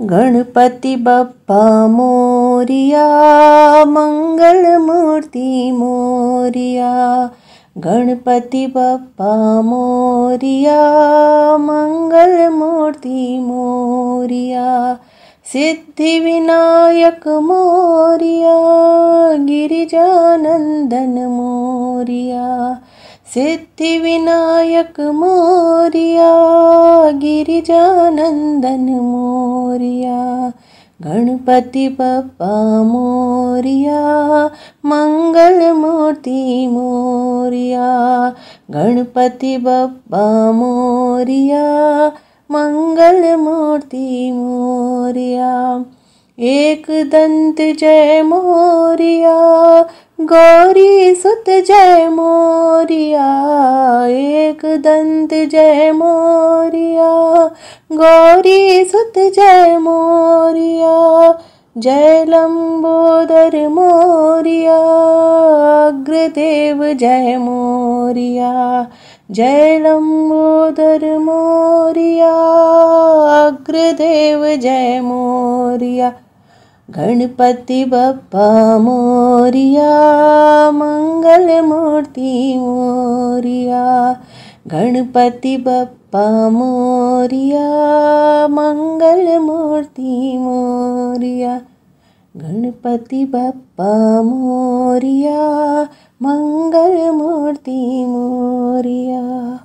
गणपति बप्पा मोरिया, मंगल मूर्ति मोरिया। गणपति बप्पा मोरिया, मंगल मूर्ति मोरिया। सिद्धि विनायक मोरिया, गिरिजानंदन मोरिया। सिद्धि विनायक मोरिया, गिरिजानंदन मोरिया, गणपति बप्पा मोरिया, मंगल मूर्ति मोरिया, गणपति बप्पा मोरिया, मंगल मूर्ति मोरिया, एक दंत जय मोरिया गौरी सुत जय मोरिया, एक दंत जय मोरिया। गौरी सुत जय मोरिया, जय लंबोदर मोरिया। अग्रदेव जय मोरिया, जय लंबोदर मोरिया। अग्रदेव जय मोरिया। गणपति बप्पा मोरिया, मंगल मूर्ति मोरिया। गणपति बप्पा मोरिया, मंगल मूर्ति मोरिया। गणपति बप्पा मोरिया, मंगल मूर्ति मोरिया।